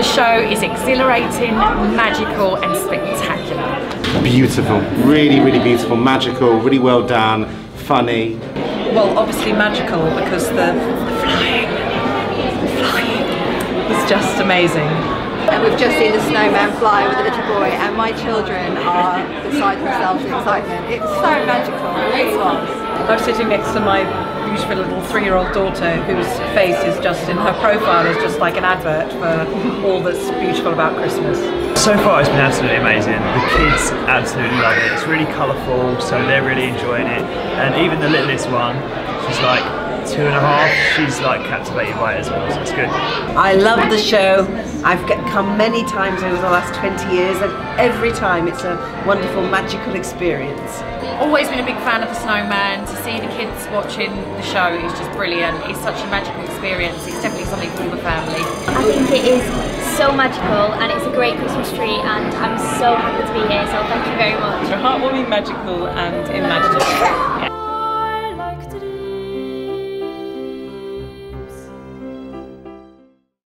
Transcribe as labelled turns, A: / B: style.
A: show is exhilarating, magical and spectacular.
B: Beautiful, really, really beautiful, magical, really well done, funny.
C: Well, obviously magical because the, the flying, the flying is just amazing.
D: And we've just seen the snowman fly with a little boy and my children are beside themselves in excitement. It's so magical, it really was.
C: I'm sitting next to my beautiful little three-year-old daughter whose face is just in her profile is just like an advert for all that's beautiful about Christmas.
E: So far it's been absolutely amazing. The kids absolutely love it. It's really colourful, so they're really enjoying it. And even the littlest one, she's like two and a half, she's like captivated by it as well, so it's good.
F: I love the show. I've come many times over the last 20 years and every time it's a wonderful magical experience.
A: Always been a big fan of the snowman. To see the kids watching the show is just brilliant. It's such a magical experience. It's definitely something for the family.
G: I think it is so magical and it's a great Christmas tree and I'm so happy to be here so thank you very much.
H: It's heartwarming, magical and imaginative. Yeah.